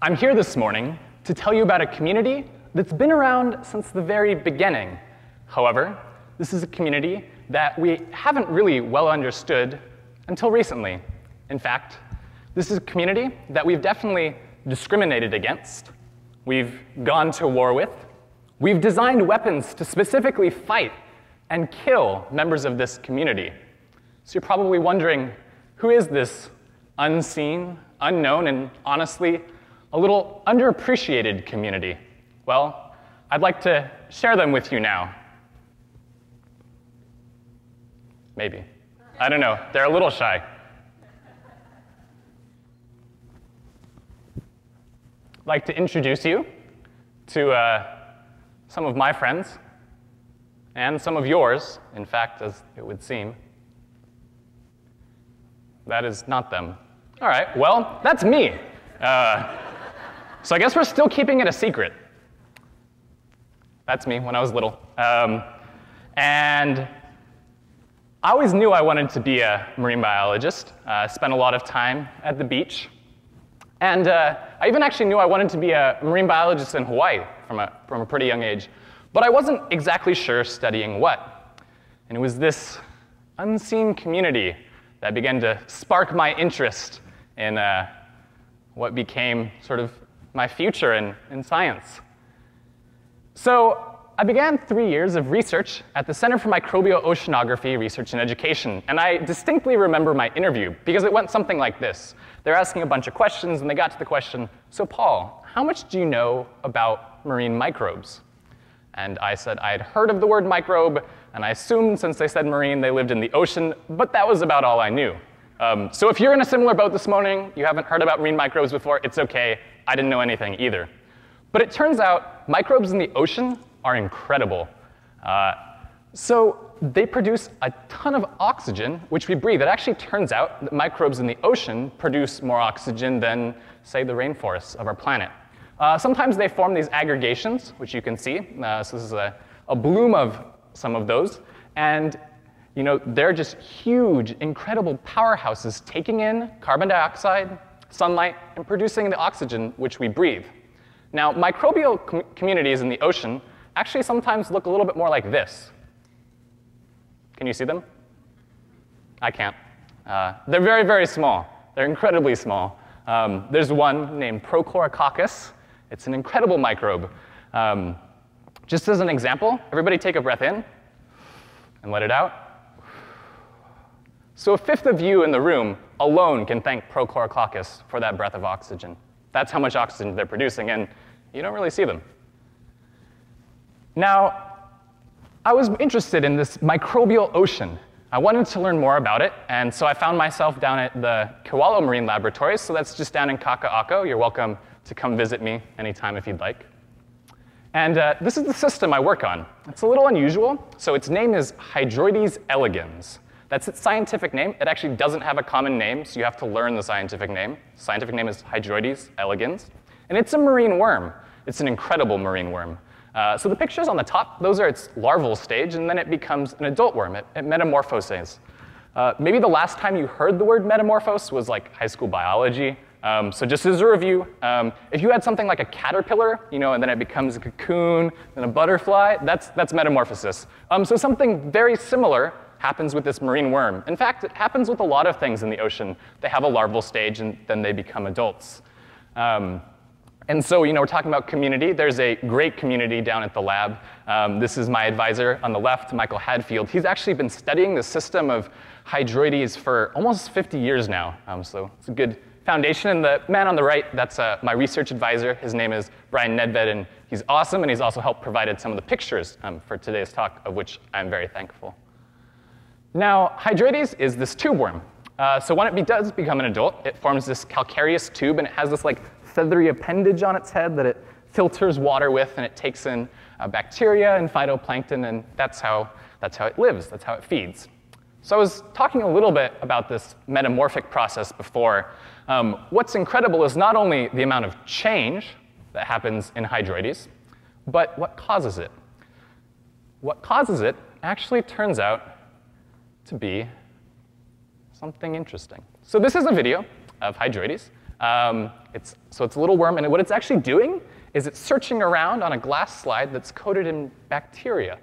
I'm here this morning to tell you about a community that's been around since the very beginning. However, this is a community that we haven't really well understood until recently. In fact, this is a community that we've definitely discriminated against, we've gone to war with, we've designed weapons to specifically fight and kill members of this community. So you're probably wondering, who is this unseen, unknown, and honestly, a little underappreciated community? Well, I'd like to share them with you now. Maybe. I don't know. They're a little shy. I'd like to introduce you to uh, some of my friends and some of yours, in fact, as it would seem. That is not them. All right, well, that's me. Uh, so I guess we're still keeping it a secret. That's me when I was little. Um, and I always knew I wanted to be a marine biologist. Uh, spent a lot of time at the beach. And uh, I even actually knew I wanted to be a marine biologist in Hawaii from a, from a pretty young age. But I wasn't exactly sure studying what. And it was this unseen community that began to spark my interest in uh, what became sort of my future in, in science. So I began three years of research at the Center for Microbial Oceanography Research and Education, and I distinctly remember my interview because it went something like this. They're asking a bunch of questions, and they got to the question, so Paul, how much do you know about marine microbes? And I said I had heard of the word microbe, and I assumed since they said marine, they lived in the ocean, but that was about all I knew. Um, so if you're in a similar boat this morning, you haven't heard about marine microbes before, it's okay. I didn't know anything either. But it turns out microbes in the ocean are incredible. Uh, so they produce a ton of oxygen, which we breathe. It actually turns out that microbes in the ocean produce more oxygen than, say, the rainforests of our planet. Uh, sometimes they form these aggregations, which you can see. Uh, so this is a, a bloom of some of those. And you know, they're just huge, incredible powerhouses taking in carbon dioxide, sunlight, and producing the oxygen which we breathe. Now, microbial com communities in the ocean actually sometimes look a little bit more like this. Can you see them? I can't. Uh, they're very, very small. They're incredibly small. Um, there's one named Prochlorococcus. It's an incredible microbe. Um, just as an example, everybody take a breath in and let it out. So a fifth of you in the room alone can thank Prochlorococcus for that breath of oxygen. That's how much oxygen they're producing, and you don't really see them. Now, I was interested in this microbial ocean. I wanted to learn more about it, and so I found myself down at the Kewalo Marine Laboratories, so that's just down in Kaka'ako. You're welcome to come visit me anytime if you'd like. And uh, this is the system I work on. It's a little unusual, so its name is Hydroides elegans. That's its scientific name. It actually doesn't have a common name, so you have to learn the scientific name. Scientific name is Hydroides elegans. And it's a marine worm. It's an incredible marine worm. Uh, so the pictures on the top, those are its larval stage, and then it becomes an adult worm. It, it metamorphoses. Uh, maybe the last time you heard the word metamorphose was like high school biology. Um, so just as a review, um, if you had something like a caterpillar, you know, and then it becomes a cocoon, then a butterfly, that's, that's metamorphosis. Um, so something very similar happens with this marine worm. In fact, it happens with a lot of things in the ocean. They have a larval stage and then they become adults. Um, and so, you know, we're talking about community. There's a great community down at the lab. Um, this is my advisor on the left, Michael Hadfield. He's actually been studying the system of hydroides for almost 50 years now. Um, so it's a good foundation. And the man on the right, that's uh, my research advisor. His name is Brian Nedved, and he's awesome, and he's also helped provided some of the pictures um, for today's talk, of which I'm very thankful. Now, hydroides is this tube worm. Uh, so when it be, does become an adult, it forms this calcareous tube, and it has this like feathery appendage on its head that it filters water with, and it takes in uh, bacteria and phytoplankton, and that's how, that's how it lives, that's how it feeds. So I was talking a little bit about this metamorphic process before. Um, what's incredible is not only the amount of change that happens in hydroides, but what causes it. What causes it actually turns out to be something interesting. So this is a video of hydroides. Um, it's, so it's a little worm, and what it's actually doing is it's searching around on a glass slide that's coated in bacteria.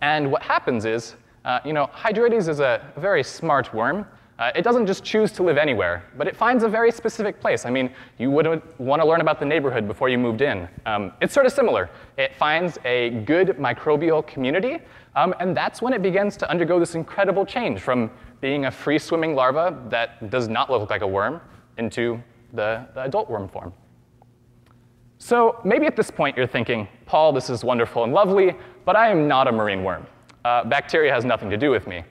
And what happens is, uh, you know, Hydroides is a very smart worm. Uh, it doesn't just choose to live anywhere, but it finds a very specific place. I mean, you would want to learn about the neighborhood before you moved in. Um, it's sort of similar. It finds a good microbial community, um, and that's when it begins to undergo this incredible change from being a free swimming larva that does not look like a worm into the, the adult worm form. So maybe at this point you're thinking, Paul, this is wonderful and lovely, but I am not a marine worm. Uh, bacteria has nothing to do with me.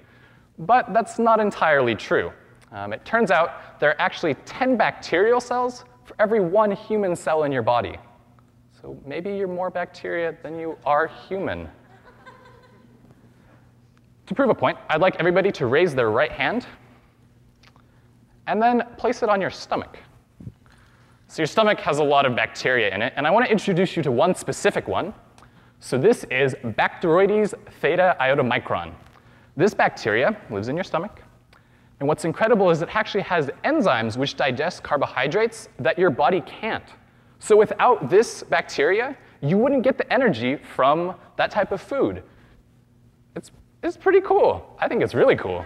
But that's not entirely true. Um, it turns out there are actually 10 bacterial cells for every one human cell in your body. So maybe you're more bacteria than you are human. to prove a point, I'd like everybody to raise their right hand and then place it on your stomach. So your stomach has a lot of bacteria in it, and I want to introduce you to one specific one. So this is Bacteroides thetaiotaomicron. This bacteria lives in your stomach, and what's incredible is it actually has enzymes which digest carbohydrates that your body can't. So without this bacteria, you wouldn't get the energy from that type of food. It's, it's pretty cool. I think it's really cool.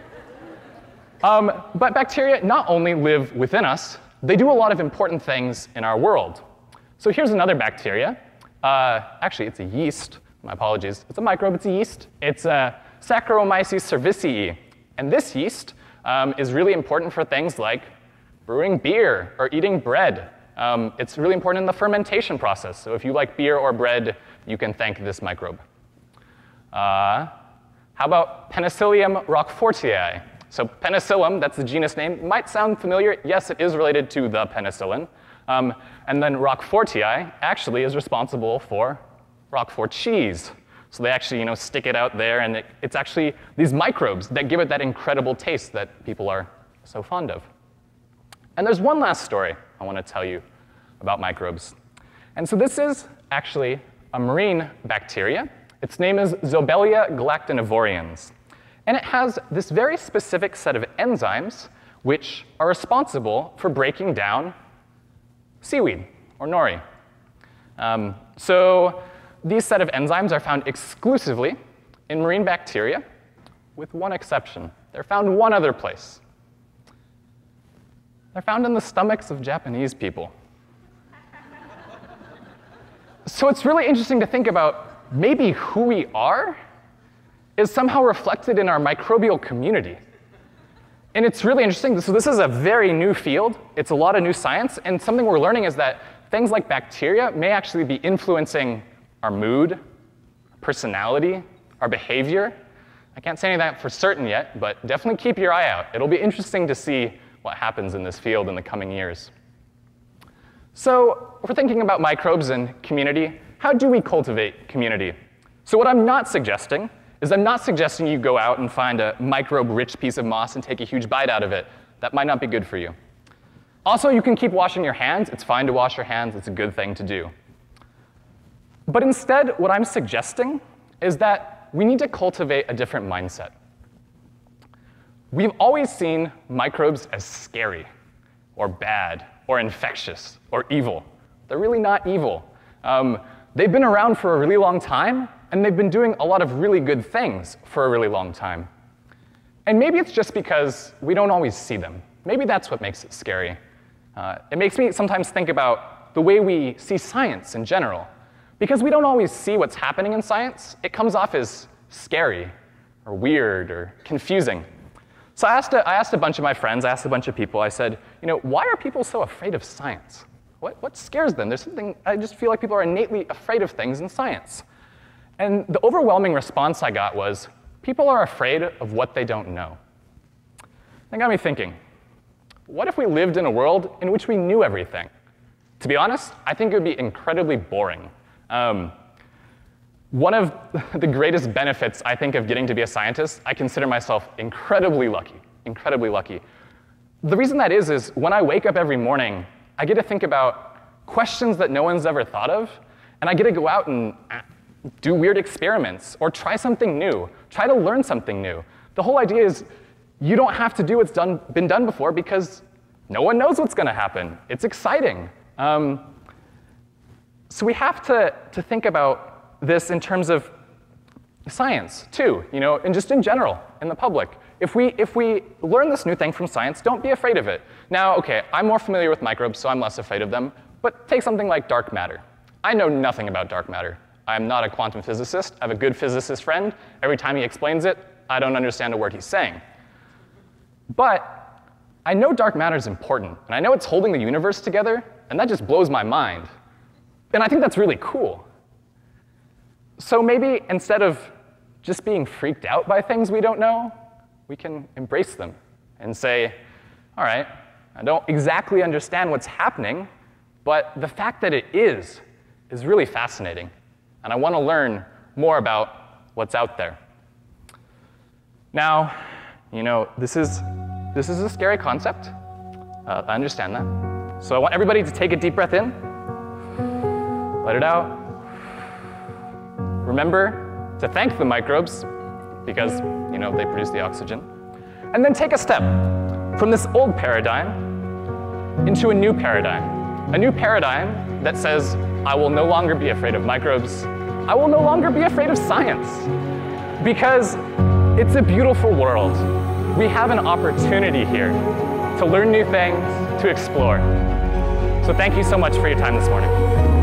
Um, but bacteria not only live within us, they do a lot of important things in our world. So here's another bacteria. Uh, actually, it's a yeast. My apologies. It's a microbe, it's a yeast. It's a Saccharomyces cerevisiae. And this yeast um, is really important for things like brewing beer or eating bread. Um, it's really important in the fermentation process. So if you like beer or bread, you can thank this microbe. Uh, how about Penicillium roquefortii? So penicillium, that's the genus name, might sound familiar. Yes, it is related to the penicillin. Um, and then roquefortii actually is responsible for Roquefort cheese. So they actually you know, stick it out there, and it, it's actually these microbes that give it that incredible taste that people are so fond of. And there's one last story I want to tell you about microbes. And so this is actually a marine bacteria. Its name is Zobellia galactanivorans. And it has this very specific set of enzymes which are responsible for breaking down seaweed or nori. Um, so these set of enzymes are found exclusively in marine bacteria, with one exception. They're found one other place. They're found in the stomachs of Japanese people. so it's really interesting to think about maybe who we are is somehow reflected in our microbial community. And it's really interesting. So this is a very new field. It's a lot of new science. And something we're learning is that things like bacteria may actually be influencing our mood, personality, our behavior. I can't say any of that for certain yet, but definitely keep your eye out. It'll be interesting to see what happens in this field in the coming years. So, if we're thinking about microbes and community, how do we cultivate community? So, what I'm not suggesting is I'm not suggesting you go out and find a microbe-rich piece of moss and take a huge bite out of it. That might not be good for you. Also, you can keep washing your hands. It's fine to wash your hands. It's a good thing to do. But instead, what I'm suggesting is that we need to cultivate a different mindset. We've always seen microbes as scary, or bad, or infectious, or evil. They're really not evil. Um, they've been around for a really long time, and they've been doing a lot of really good things for a really long time. And maybe it's just because we don't always see them. Maybe that's what makes it scary. Uh, it makes me sometimes think about the way we see science in general. Because we don't always see what's happening in science, it comes off as scary or weird or confusing. So I asked, a, I asked a bunch of my friends, I asked a bunch of people, I said, you know, why are people so afraid of science? What, what scares them? There's something, I just feel like people are innately afraid of things in science. And the overwhelming response I got was, people are afraid of what they don't know. That got me thinking, what if we lived in a world in which we knew everything? To be honest, I think it would be incredibly boring. Um, one of the greatest benefits, I think, of getting to be a scientist, I consider myself incredibly lucky, incredibly lucky. The reason that is, is when I wake up every morning, I get to think about questions that no one's ever thought of, and I get to go out and uh, do weird experiments or try something new, try to learn something new. The whole idea is you don't have to do what's done, been done before because no one knows what's going to happen. It's exciting. Um, so we have to, to think about this in terms of science, too, you know, and just in general, in the public. If we, if we learn this new thing from science, don't be afraid of it. Now, okay, I'm more familiar with microbes, so I'm less afraid of them, but take something like dark matter. I know nothing about dark matter. I'm not a quantum physicist. I have a good physicist friend. Every time he explains it, I don't understand a word he's saying. But I know dark matter is important, and I know it's holding the universe together, and that just blows my mind. And I think that's really cool. So maybe instead of just being freaked out by things we don't know, we can embrace them and say, all right, I don't exactly understand what's happening, but the fact that it is is really fascinating. And I want to learn more about what's out there. Now, you know, this is, this is a scary concept. Uh, I understand that. So I want everybody to take a deep breath in, let it out. Remember to thank the microbes because, you know, they produce the oxygen. And then take a step from this old paradigm into a new paradigm. A new paradigm that says, I will no longer be afraid of microbes. I will no longer be afraid of science. Because it's a beautiful world. We have an opportunity here to learn new things, to explore. So thank you so much for your time this morning.